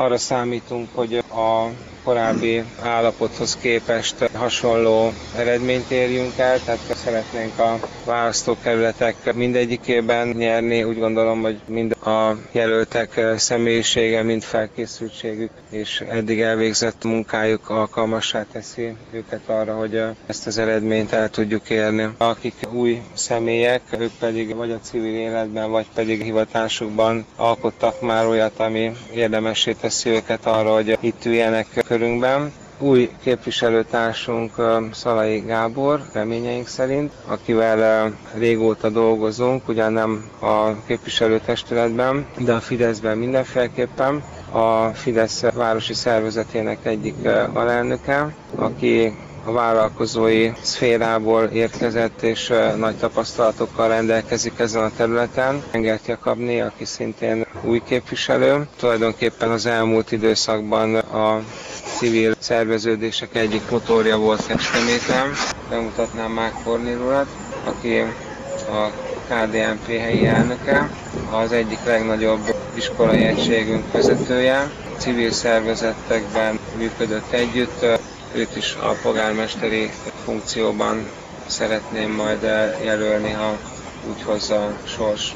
arra számítunk, hogy a korábbi állapothoz képest hasonló eredményt érjünk el, tehát szeretnénk a választókerületek mindegyikében nyerni. Úgy gondolom, hogy mind a jelöltek személyisége, mind felkészültségük és eddig elvégzett munkájuk alkalmassá teszi őket arra, hogy ezt az eredményt el tudjuk érni. Akik új személyek, ők pedig vagy a civil életben, vagy pedig hivatásukban alkottak már olyat, ami érdemessé teszi őket arra, hogy itt üljenek körünkben. Új képviselőtársunk Szalai Gábor, reményeink szerint, akivel régóta dolgozunk, ugyan nem a képviselőtestületben, de a Fideszben mindenféleképpen. A Fidesz városi szervezetének egyik alelnöke, aki a vállalkozói szférából érkezett és nagy tapasztalatokkal rendelkezik ezen a területen. Engert Jakabné, aki szintén új képviselő. Tulajdonképpen az elmúlt időszakban a civil szerveződések egyik motorja volt Kecskeméten. Bemutatnám Mák Kornél urat, aki a KDNP helyi elnöke, az egyik legnagyobb iskolai egységünk vezetője. Civil szervezetekben működött együtt, őt is a polgármesteri funkcióban szeretném majd jelölni, ha úgy hozza sors.